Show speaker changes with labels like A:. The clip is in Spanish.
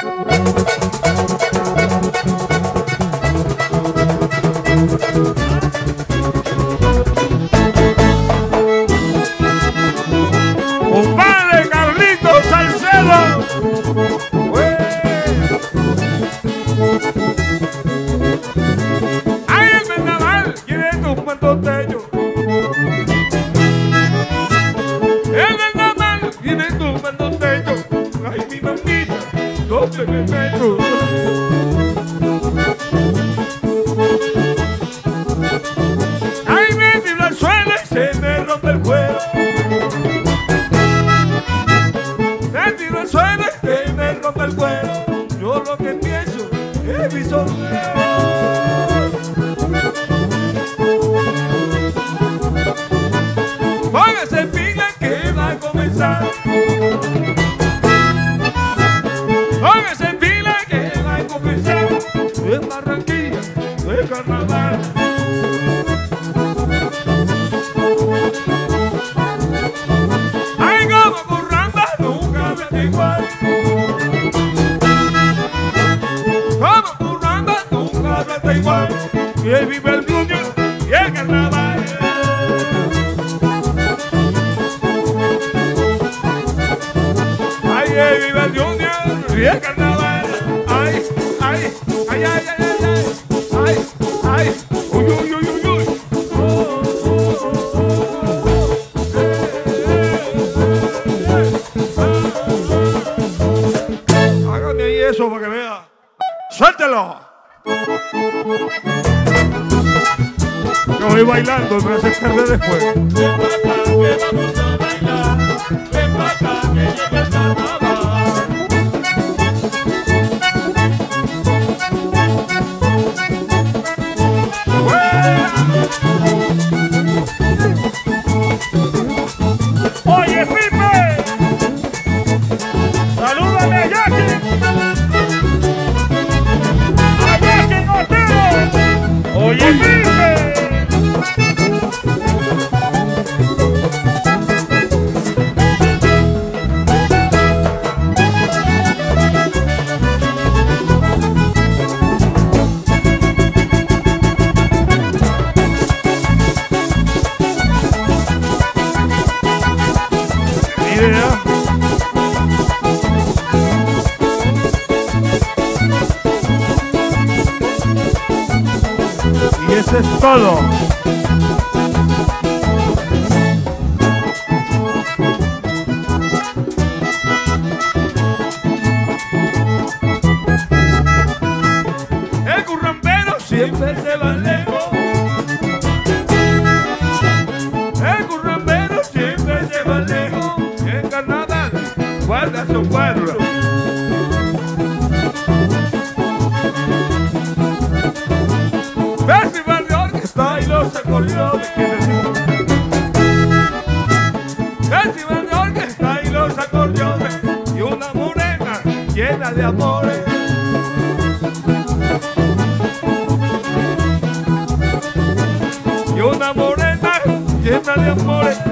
A: Un padre Carlito Salcedo, ay, en el Namal, tiene tu mando de ellos, en el Namal, tiene tu mando de ellos doble me tira el suelo y se me rompe el cuero. Me tiro al suelo y se me rompe el cuero. Yo lo que pienso es mi sombrero. Póngase pila que va a comenzar. siempre igual. Y él vive el blues y el carnaval. Ay, él el y el carnaval. Ay, ay, ay, ay, ay, ay, ay, ay, uy, uy, uy, uy, ahí eso para que vea. ¡Suéltelo! Yo voy bailando me hace perder después. Oye, Pipe, salúdame Jackie. Y eso es todo. El currambero siempre se va lejos. El currambero siempre se va lejos. Su cuadro. Festival de orquesta y los acordeones que decimos. Festival de orquesta y los acordeones y una morena llena de amores. Y una morena llena de amores.